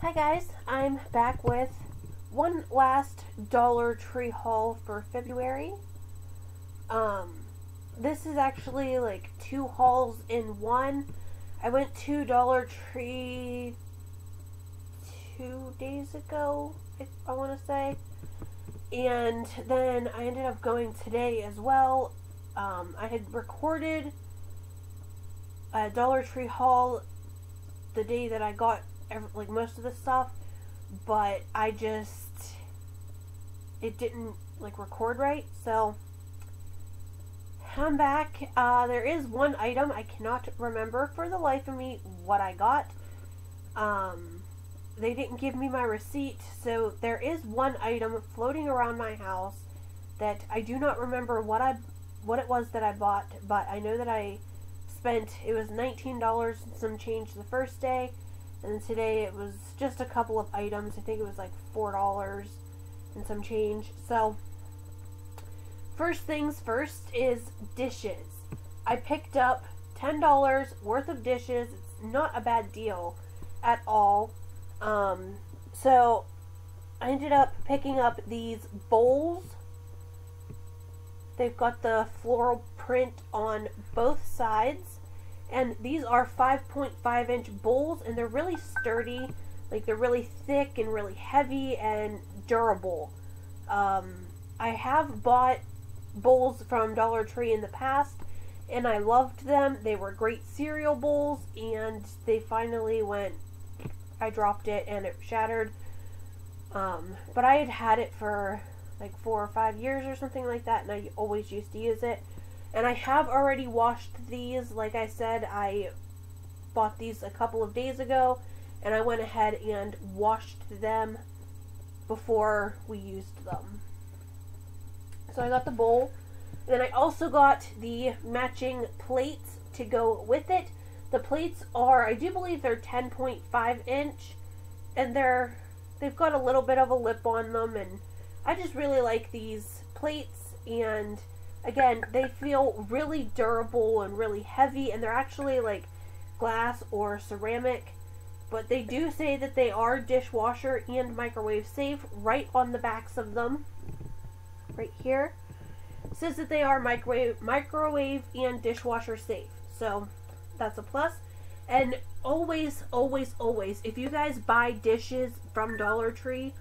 Hi guys, I'm back with one last Dollar Tree haul for February. Um, this is actually like two hauls in one. I went to Dollar Tree two days ago, I want to say, and then I ended up going today as well. Um, I had recorded a Dollar Tree haul the day that I got every, like most of the stuff, but I just it didn't like record right. So I'm back. Uh, there is one item I cannot remember for the life of me what I got. Um, they didn't give me my receipt, so there is one item floating around my house that I do not remember what I what it was that I bought, but I know that I spent it was nineteen dollars and some change the first day and today it was just a couple of items. I think it was like $4 and some change. So, first things first is dishes. I picked up $10 worth of dishes. It's not a bad deal at all. Um, so, I ended up picking up these bowls. They've got the floral print on both sides and these are 5.5 inch bowls and they're really sturdy. Like they're really thick and really heavy and durable. Um, i have bought bowls from dollar tree in the past and i loved them. They were great cereal bowls and they finally went i dropped it and it shattered. Um, but i had had it for like four or five years or something like that and i always used to use it and I have already washed these. Like I said, I bought these a couple of days ago. And I went ahead and washed them before we used them. So I got the bowl. Then I also got the matching plates to go with it. The plates are, I do believe they're 10.5 inch. And they're, they've got a little bit of a lip on them. And I just really like these plates. And again, they feel really durable and really heavy, and they're actually like glass or ceramic. But they do say that they are dishwasher and microwave safe right on the backs of them. Right here. It says that they are microwave microwave and dishwasher safe. So that's a plus. And always, always, always, if you guys buy dishes from Dollar Tree,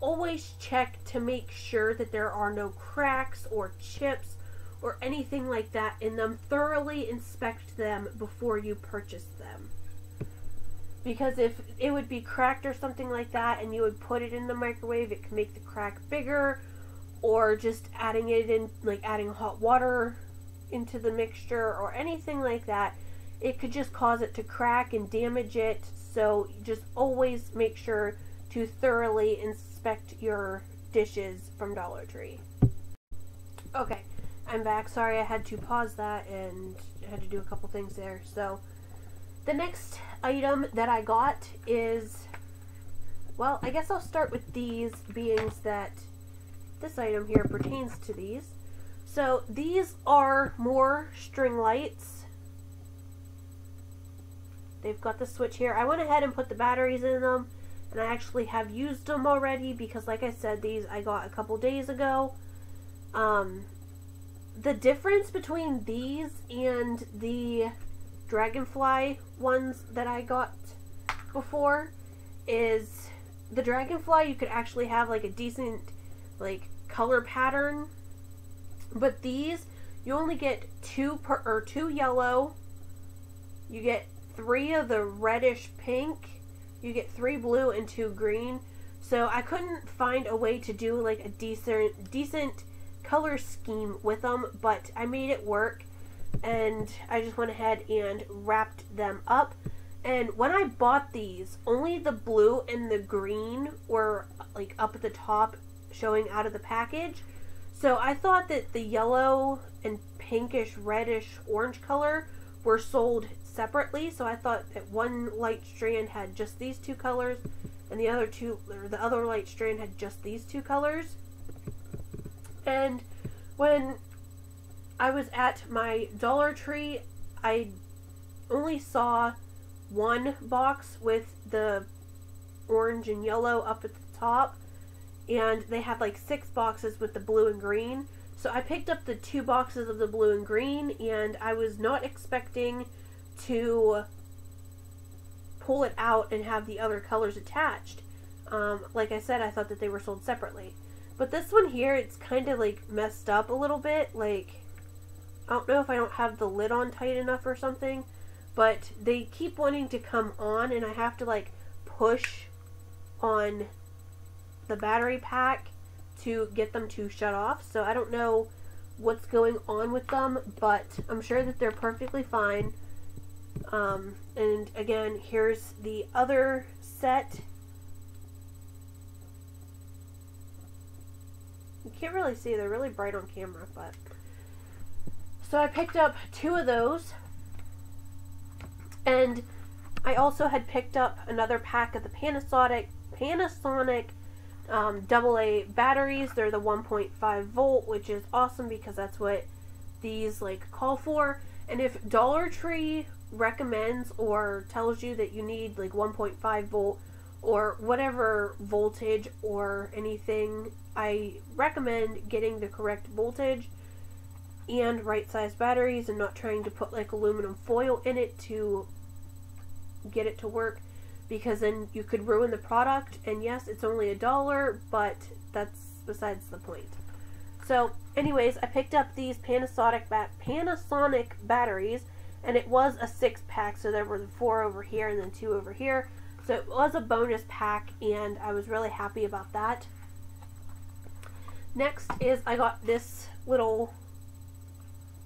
always check to make sure that there are no cracks or chips or anything like that in them. Thoroughly inspect them before you purchase them. Because if it would be cracked or something like that and you would put it in the microwave, it can make the crack bigger. Or just adding it in, like adding hot water into the mixture or anything like that, it could just cause it to crack and damage it. So just always make sure to thoroughly inspect your dishes from Dollar Tree. Okay, I'm back. Sorry I had to pause that and had to do a couple things there. So, the next item that I got is, well, I guess I'll start with these beings that this item here pertains to these. So, these are more string lights. They've got the switch here. I went ahead and put the batteries in them, and I actually have used them already because, like I said, these I got a couple days ago. Um, the difference between these and the dragonfly ones that I got before is the dragonfly you could actually have like a decent like color pattern. But these you only get two per or two yellow. You get three of the reddish pink. You get three blue and two green. So I couldn't find a way to do like a decent decent color scheme with them, but I made it work and I just went ahead and wrapped them up. And when I bought these, only the blue and the green were like up at the top showing out of the package. So I thought that the yellow and pinkish, reddish, orange color were sold separately. So I thought that one light strand had just these two colors and the other two or the other light strand had just these two colors. And when I was at my Dollar Tree, I only saw one box with the orange and yellow up at the top. And they had like six boxes with the blue and green. So I picked up the two boxes of the blue and green, and I was not expecting to pull it out and have the other colors attached. Um, like I said, I thought that they were sold separately. But this one here, it's kind of like messed up a little bit. Like, I don't know if I don't have the lid on tight enough or something. But they keep wanting to come on, and I have to like push on the battery pack to get them to shut off. So I don't know what's going on with them, but I'm sure that they're perfectly fine. Um, and again, here's the other set. You can't really see, they're really bright on camera, but. So I picked up two of those. And I also had picked up another pack of the Panasonic Panasonic um, AA batteries. They're the 1.5 volt, which is awesome because that's what these like call for. And if Dollar Tree recommends or tells you that you need like 1.5 volt or whatever voltage or anything, I recommend getting the correct voltage and right size batteries and not trying to put like aluminum foil in it to get it to work because then you could ruin the product. And yes it's only a dollar but that's besides the point. So anyways i picked up these panasonic bat panasonic batteries and it was a six pack so there were four over here and then two over here. So it was a bonus pack and i was really happy about that next is i got this little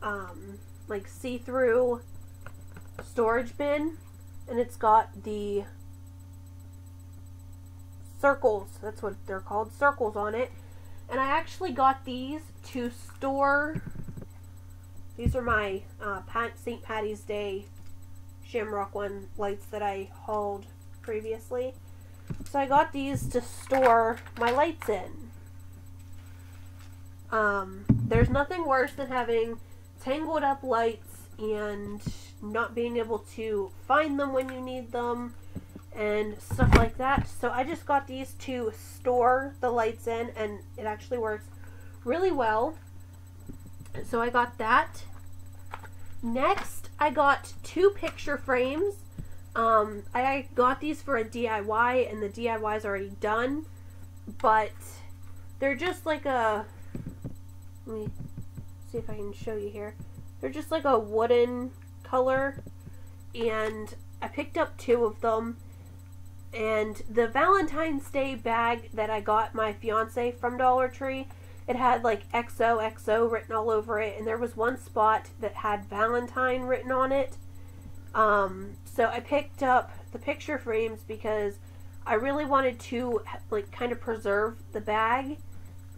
um, like see-through storage bin and it's got the circles that's what they're called circles on it and I actually got these to store these are my uh, St. Patty's Day Shamrock One lights that I hauled previously so I got these to store my lights in um, there's nothing worse than having tangled up lights and not being able to find them when you need them and stuff like that. So I just got these to store the lights in and it actually works really well. So I got that. Next, I got two picture frames. Um, I got these for a DIY and the DIY is already done, but they're just like a, let me see if I can show you here. They're just like a wooden color, and I picked up two of them. And the Valentine's Day bag that I got my fiance from Dollar Tree, it had like XOXO written all over it, and there was one spot that had Valentine written on it. Um, so I picked up the picture frames because I really wanted to like kind of preserve the bag,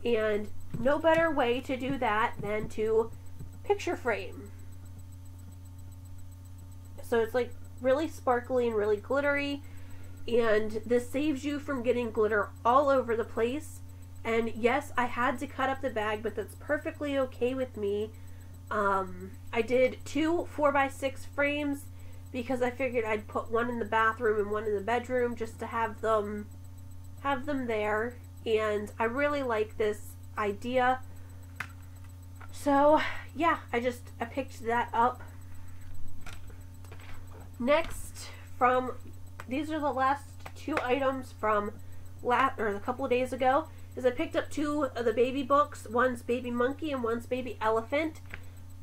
and no better way to do that than to picture frame. So it's like really sparkly and really glittery. And this saves you from getting glitter all over the place. And yes, I had to cut up the bag, but that's perfectly okay with me. Um, I did two 4x6 frames because I figured I'd put one in the bathroom and one in the bedroom just to have them have them there. And I really like this idea. So, yeah, I just I picked that up Next, from these are the last two items from last or a couple of days ago. Is I picked up two of the baby books. One's Baby Monkey and one's Baby Elephant.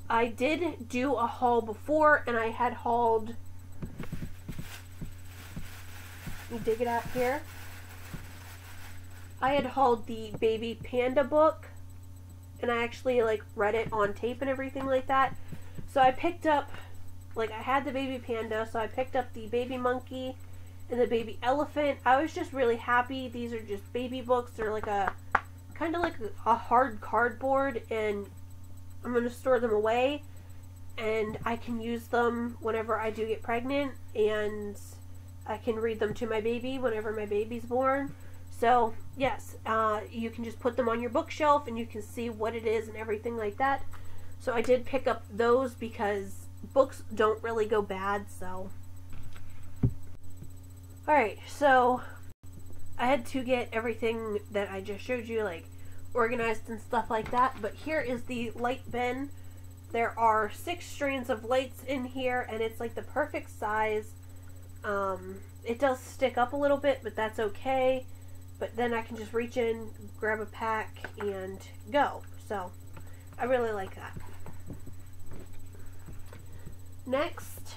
I did do a haul before, and I had hauled. Let me dig it out here. I had hauled the Baby Panda book, and I actually like read it on tape and everything like that. So I picked up like I had the baby panda, so I picked up the baby monkey and the baby elephant. I was just really happy. These are just baby books. They're like a kind of like a hard cardboard, and I'm going to store them away, and I can use them whenever I do get pregnant, and I can read them to my baby whenever my baby's born. So, yes, uh, you can just put them on your bookshelf and you can see what it is and everything like that. So, I did pick up those because books don't really go bad, so. Alright, so I had to get everything that I just showed you, like organized and stuff like that. But here is the light bin. There are six strands of lights in here, and it's like the perfect size. Um, it does stick up a little bit, but that's okay. But then I can just reach in, grab a pack, and go. So, I really like that. Next,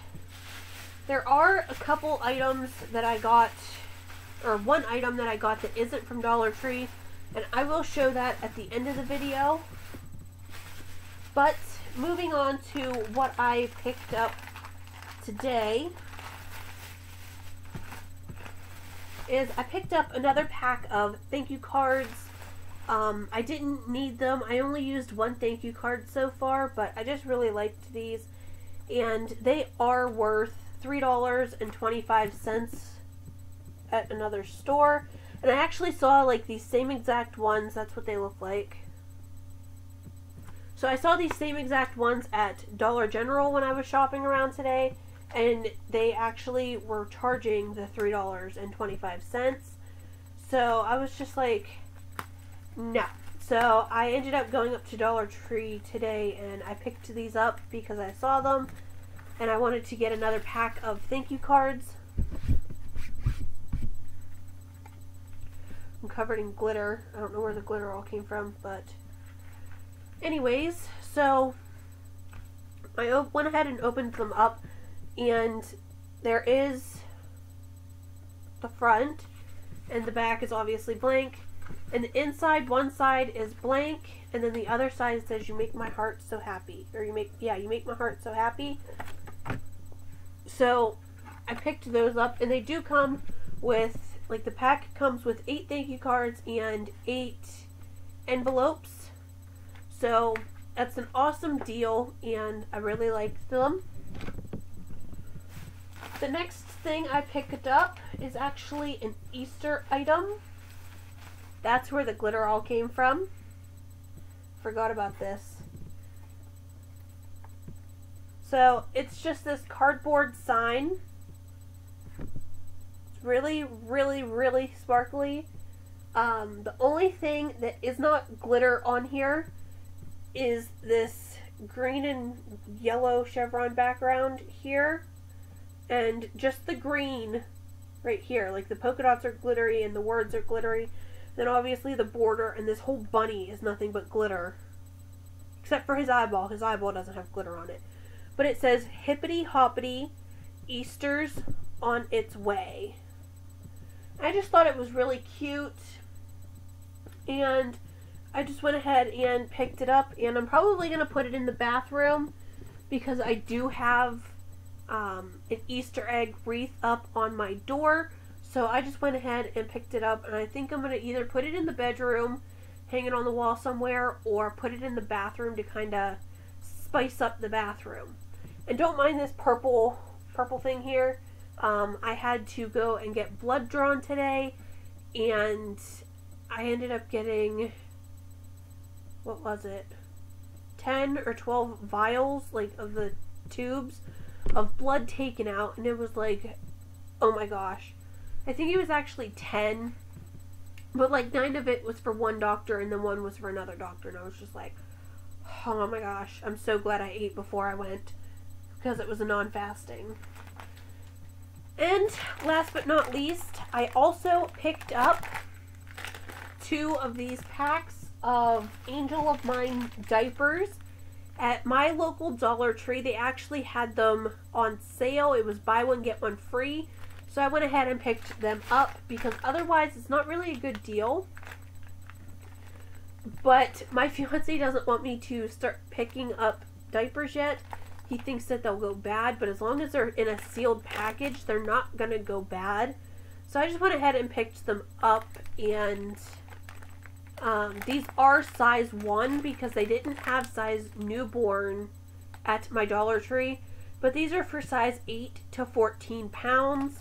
there are a couple items that I got, or one item that I got that isn't from Dollar Tree, and I will show that at the end of the video. But moving on to what I picked up today is I picked up another pack of thank you cards. Um, I didn't need them. I only used one thank you card so far, but I just really liked these. And they are worth $3.25 at another store. And I actually saw like these same exact ones. That's what they look like. So I saw these same exact ones at Dollar General when I was shopping around today and they actually were charging the three dollars and twenty five cents. So I was just like, no. So I ended up going up to Dollar Tree today and I picked these up because I saw them and I wanted to get another pack of thank you cards. I'm covered in glitter. I don't know where the glitter all came from, but anyways, so I went ahead and opened them up and there is the front and the back is obviously blank and the inside one side is blank and then the other side says you make my heart so happy or you make yeah you make my heart so happy. So i picked those up and they do come with like the pack comes with eight thank you cards and eight envelopes. So that's an awesome deal and i really liked them the next thing I picked up is actually an Easter item. That's where the glitter all came from. Forgot about this. So it's just this cardboard sign. It's really, really, really sparkly. Um, the only thing that is not glitter on here is this green and yellow chevron background here and just the green right here, like the polka dots are glittery and the words are glittery. Then obviously the border and this whole bunny is nothing but glitter. Except for his eyeball. His eyeball doesn't have glitter on it. But it says hippity hoppity Easter's on its way. I just thought it was really cute. And I just went ahead and picked it up and I'm probably going to put it in the bathroom because I do have um, an Easter egg wreath up on my door. So I just went ahead and picked it up, and I think I'm going to either put it in the bedroom, hang it on the wall somewhere, or put it in the bathroom to kind of spice up the bathroom. And don't mind this purple purple thing here. Um, I had to go and get blood drawn today, and I ended up getting what was it? 10 or 12 vials like of the tubes of blood taken out, and it was like, oh my gosh. I think it was actually 10, but like 9 of it was for one doctor, and then one was for another doctor, and I was just like, oh my gosh, I'm so glad I ate before I went because it was a non fasting. And last but not least, I also picked up two of these packs of Angel of Mine diapers at my local Dollar Tree, they actually had them on sale. It was buy one, get one free. So I went ahead and picked them up because otherwise it's not really a good deal. But my fiance doesn't want me to start picking up diapers yet. He thinks that they'll go bad, but as long as they're in a sealed package, they're not going to go bad. So I just went ahead and picked them up and um, these are size 1 because they didn't have size newborn at my Dollar Tree. But these are for size 8 to 14 pounds.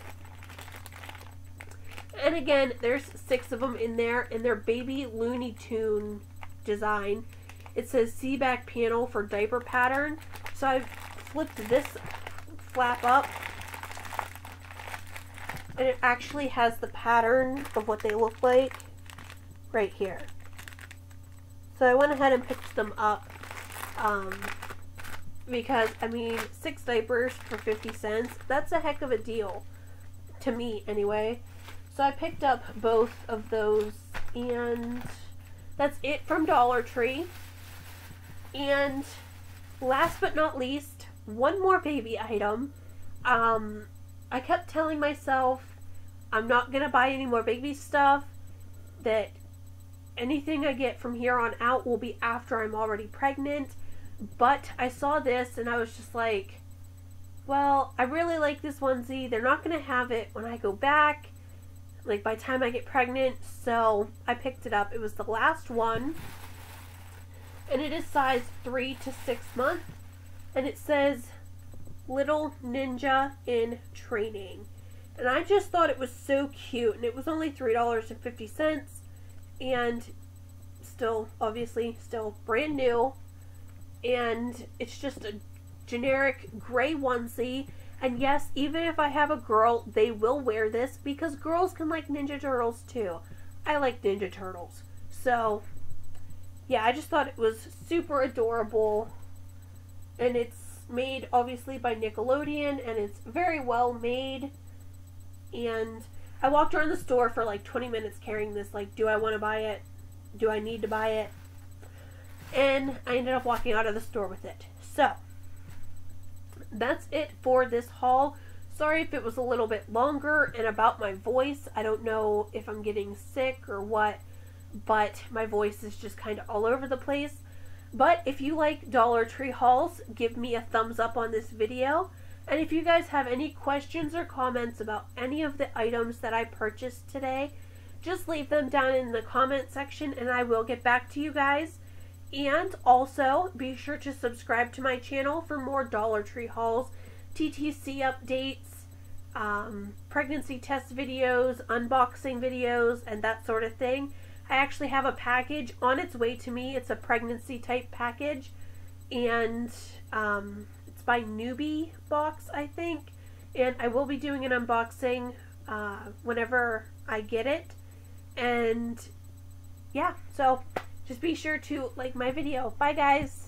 And again, there's six of them in there, and they're baby Looney Tune design. It says see back panel for diaper pattern. So I've flipped this flap up. And it actually has the pattern of what they look like right here. So I went ahead and picked them up um, because, I mean, six diapers for 50 cents, that's a heck of a deal. To me, anyway. So I picked up both of those, and that's it from Dollar Tree. And last but not least, one more baby item. Um, I kept telling myself I'm not to buy any more baby stuff, that anything I get from here on out will be after I'm already pregnant. But I saw this and I was just like, well, I really like this onesie. They're not going to have it when I go back, like by time I get pregnant. So I picked it up. It was the last one. And it is size 3 to 6 months. And it says Little Ninja in Training. And I just thought it was so cute. And it was only $3.50. And still, obviously, still brand new. And it's just a generic gray onesie. And yes, even if I have a girl, they will wear this because girls can like Ninja Turtles too. I like Ninja Turtles. So, yeah, I just thought it was super adorable. And it's made obviously by Nickelodeon and it's very well made. And I walked around the store for like 20 minutes carrying this like do I want to buy it? Do I need to buy it? And I ended up walking out of the store with it. So, that's it for this haul. Sorry if it was a little bit longer and about my voice. I don't know if I'm getting sick or what, but my voice is just kind of all over the place. But if you like Dollar Tree hauls, give me a thumbs up on this video. And if you guys have any questions or comments about any of the items that I purchased today, just leave them down in the comment section and I will get back to you guys. And also, be sure to subscribe to my channel for more Dollar Tree hauls, TTC updates, um, pregnancy test videos, unboxing videos, and that sort of thing. I actually have a package on its way to me. It's a pregnancy type package, and um, by Newbie Box, I think. And I will be doing an unboxing uh, whenever I get it. And yeah, so just be sure to like my video. Bye, guys.